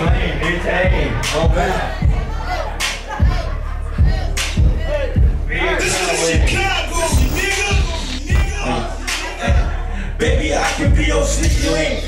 Flame, bitch, hey, go back. Baby, I can be your sneaky link.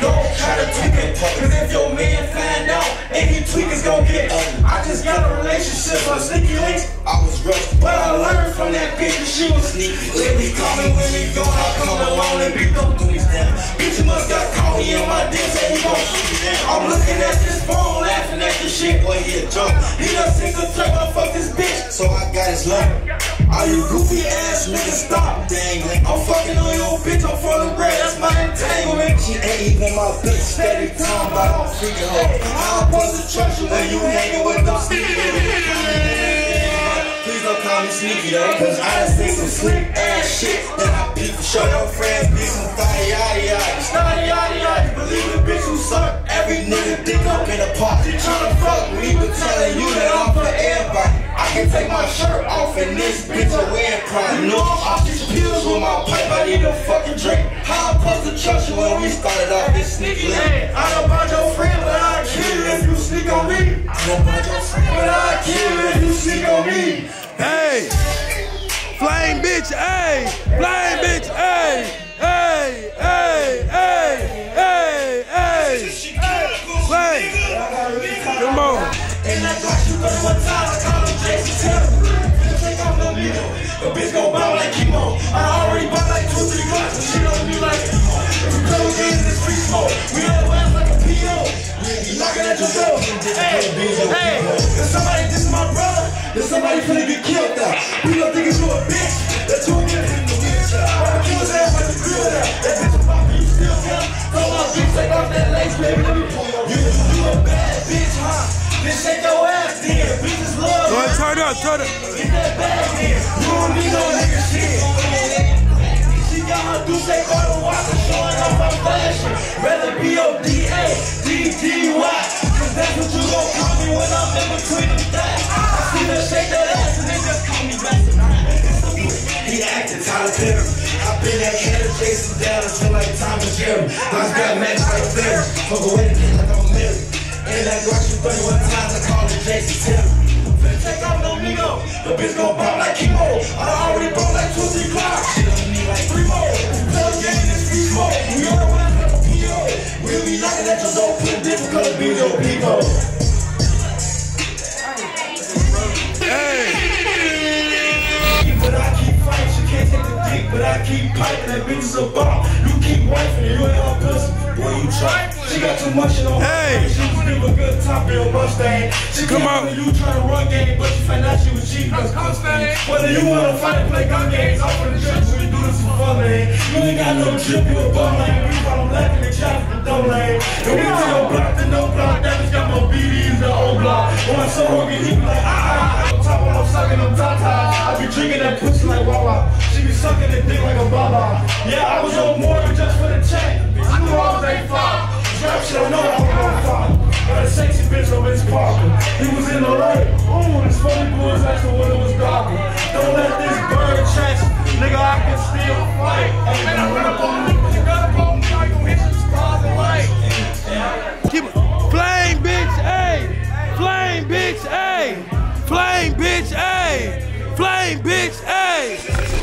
Don't try to tweak it, cause if your man find out, any tweak is gonna get ugly. I just got a relationship with sneaky links. I was rough, but I learned from that bitch that she was sneaky. Lately coming when we go, I come alone and beat them dudes down. Bitch, must got caught me in my dick, say he gon' shoot me down. I'm looking at this phone, laughing at this shit, boy, he a joke. He done single track, I fuck this bitch, so I got his love. All you goofy ass niggas stop dangling. I'm fucking on your bitch, I'm falling bread, that's my entanglement. She ain't even my bitch, steady talking about I'm freaking her. I'm supposed to trust you when you hanging with them me sneaky though, cause I done seen some sleep ass shit. Then I peep for show your friends be some thotty yaddy yaddy. Snotty yaddy yaddy, believe the bitch who suck. Every nigga dick up in the pot. She tryna fuck me, but telling you that I'm for everybody. I can take my shirt off and this bitch a wearing pride. You know I'm off these pills with my pipe, I need a fucking drink. How I'm supposed to trust you when we started off this sneaky? I know flame bitch, hey, flame bitch, hey, hey, hey, hey, hey, hey, flame. Come on. The bitch gon' bow like chemo. I already bought like two, three blocks and she don't need like. If you come again, it's free smoke. We all ass like a PO. We knocking at your door. Hey, hey, somebody finna get killed now. People think you a bitch. That you get in the wheelchair. I'ma kill his ass like a grill now. That bitch a pop, you still count. Throw my bitch, take off that lace, baby. Let me pull you. You a bad bitch, huh? Bitch, shake your ass then. Bitches love Go ahead, turn up, turn up. Get that bag then. You don't need no nigga shit. She got her Duce bottle walker showing off her fashion. Acting Tyler Perry. I been that head Jason down and feel like Tom and Jerry. I got match like Ferry. Fuck away kid like I'm married. And that girl she 31 times I call it Jason Taylor. Finna take off no nigga. The bitch gon' pop like chemo. I already bought like two, three clocks. She don't need like three more. Plug game is free smoke. We all around like a PO. We'll be knocking at your door, putting different to be your people. But I keep piping. That bitch is a bomb. You keep wifing, you ain't her pussy. Boy, you try. She got too much in her Hey. She was give a good top in her Mustang. She Come on. after You trying to run game, but she found out she was cheap. Cause Whether you wanna fight and play gun games, off in the church, we do this for fun, man. You ain't got no drip, you a bum lane. We call them black in the traffic, the dumb lane. And we to your block, the no block, that bitch got more BDs than old block. One so hungry, he be like, ah, ah, ah top when I'm sucking them. I be drinking that pussy like Wawa. She be sucking the dick like a baba. Yeah, I was on more than just for the check. you knew I was 85. Strap shit, I know I'm on fire. Got a sexy bitch on Vince Parker. He was in the light. Ooh, this funny boy's was the when it was darker. Don't let this bird chest. Nigga, I can still fight. Hey, I run up on you. Got hit light. Keep. Flame, bitch, ayy. Flame, bitch, ayy. Flame, bitch, ayy. Flame, bitch, ayy.